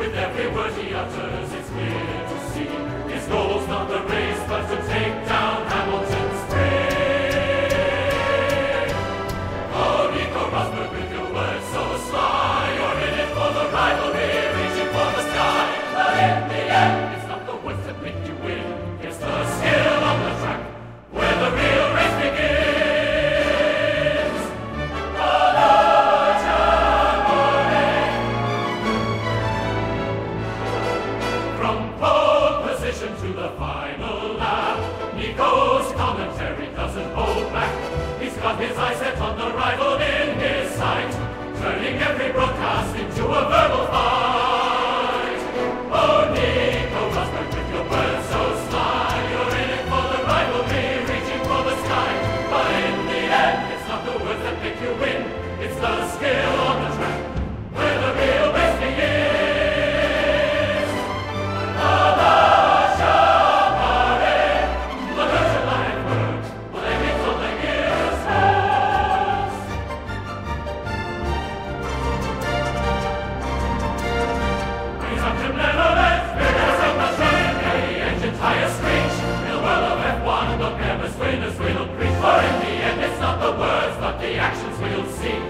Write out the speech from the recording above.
with every word he uttered. to the final lap. Nico's commentary doesn't hold back. He's got his eyes set on the rival in his sight, turning every broadcast into a verbal fight. Oh, Nico Rosberg, with your words so sly, you're in it for the rivalry, reaching for the sky. But in the end, it's not the words that make you win, it's the skill on the track. Of F1, the famous winners will in the end, it's not the words, but the actions we'll see.